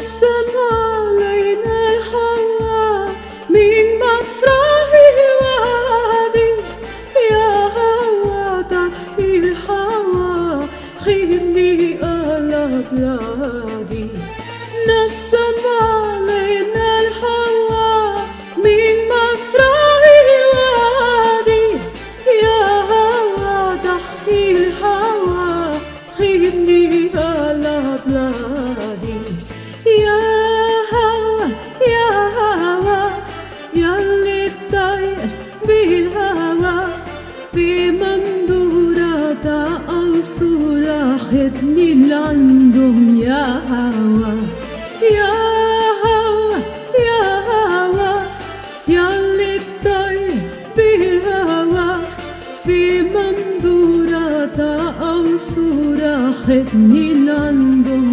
نسم علينا الهوى من مفرح الوادي يا هوى تضحي الهوى خذني على بلادي الصورة خدني لعندهم يا هوا يا هوا يا هوا يا اللي الطيب بالهوا في منظورة أو صورة خدني لعندهم